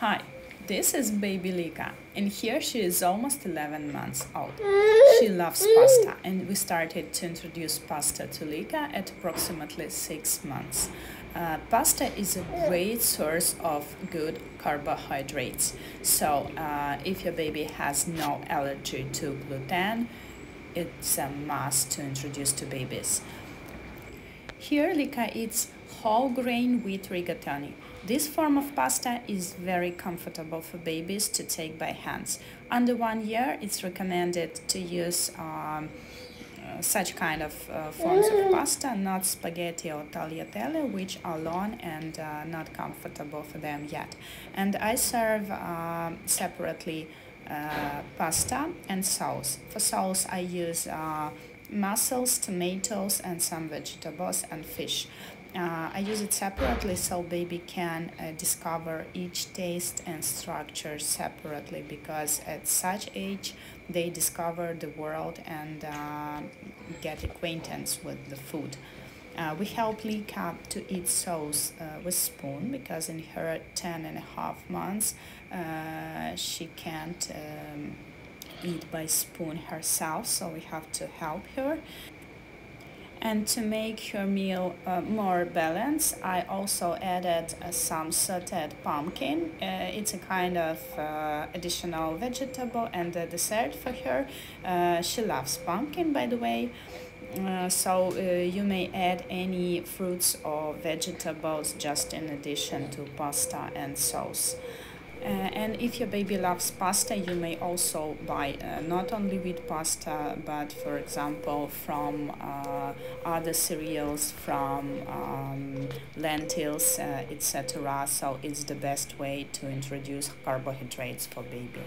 Hi, this is baby Lika, and here she is almost 11 months old. She loves pasta, and we started to introduce pasta to Lika at approximately 6 months. Uh, pasta is a great source of good carbohydrates, so uh, if your baby has no allergy to gluten, it's a must to introduce to babies. Here Lika eats whole grain wheat rigatoni. This form of pasta is very comfortable for babies to take by hands. Under one year, it's recommended to use um, uh, such kind of uh, forms of pasta, not spaghetti or tagliatelle, which are long and uh, not comfortable for them yet. And I serve uh, separately uh, pasta and sauce. For sauce, I use uh, mussels, tomatoes, and some vegetables and fish. Uh, I use it separately so baby can uh, discover each taste and structure separately because at such age they discover the world and uh, get acquaintance with the food. Uh, we help Lika to eat sauce uh, with spoon because in her 10 and a half months uh, she can't um, eat by spoon herself so we have to help her and to make your meal uh, more balanced I also added uh, some sauteed pumpkin. Uh, it's a kind of uh, additional vegetable and a dessert for her. Uh, she loves pumpkin by the way. Uh, so you may add any fruits or vegetables just in addition to pasta and sauce uh, and if your baby loves pasta, you may also buy uh, not only wheat pasta, but for example, from uh, other cereals, from um, lentils, uh, etc. So it's the best way to introduce carbohydrates for baby.